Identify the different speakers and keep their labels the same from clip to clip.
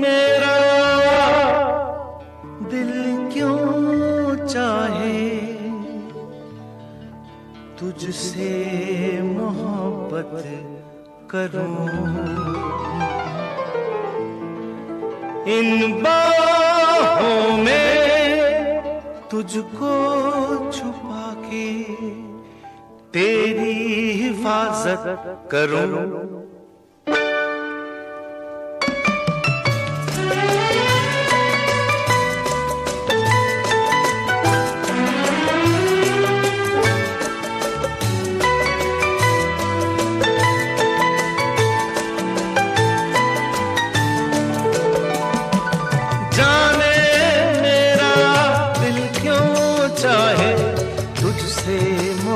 Speaker 1: मेरा दिल क्यों चाहे? तुझसे मोहब्बत करूँ। इन बाहों में तुझको छुपा के तेरी हिफाजत करूँ।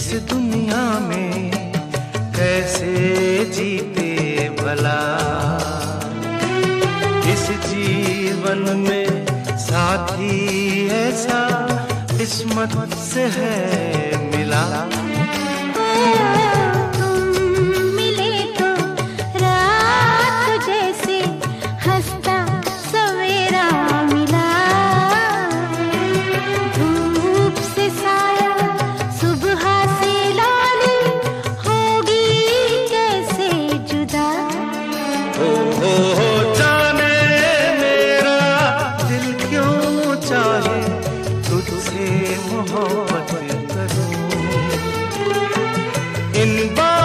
Speaker 1: इस दुनिया में कैसे जीते भला? इस जीवन में साथी ऐसा किस्मत से है मिला। in bar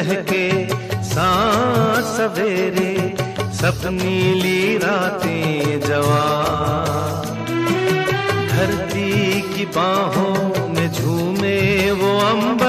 Speaker 1: महके सांस सवेरे सब सपनीली रातें जवा धरती की बाहों में झूमे वो अंबर